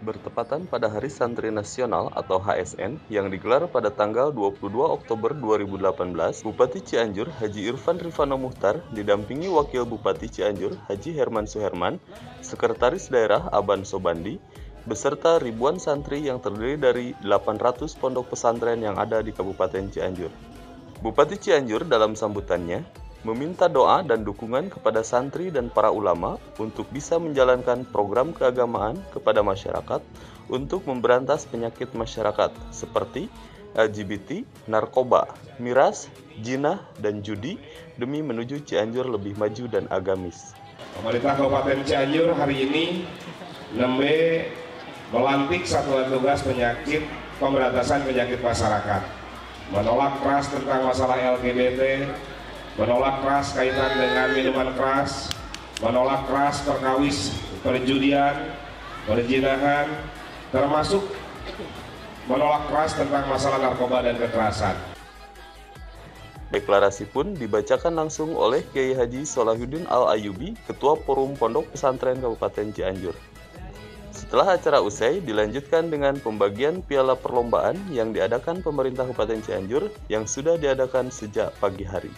bertepatan pada Hari Santri Nasional atau HSN yang digelar pada tanggal 22 Oktober 2018, Bupati Cianjur Haji Irfan Rifano Muhtar didampingi Wakil Bupati Cianjur Haji Herman Suherman, Sekretaris Daerah Aban Sobandi, beserta ribuan santri yang terdiri dari 800 pondok pesantren yang ada di Kabupaten Cianjur. Bupati Cianjur dalam sambutannya meminta doa dan dukungan kepada santri dan para ulama untuk bisa menjalankan program keagamaan kepada masyarakat untuk memberantas penyakit masyarakat seperti LGBT, narkoba, miras, jinah, dan judi demi menuju Cianjur lebih maju dan agamis. Pemerintah Kabupaten Cianjur hari ini 6 Mei melantik satuan tugas penyakit pemberantasan penyakit masyarakat, menolak keras tentang masalah LGBT, menolak keras kaitan dengan minuman keras, menolak keras perkawis, perjudian, perjinahan, termasuk menolak keras tentang masalah narkoba dan kekerasan. Deklarasi pun dibacakan langsung oleh Kiai Haji Solahuddin Al-Ayubi, Ketua Forum Pondok Pesantren Kabupaten Cianjur. Setelah acara usai, dilanjutkan dengan pembagian piala perlombaan yang diadakan pemerintah Kabupaten Cianjur yang sudah diadakan sejak pagi hari.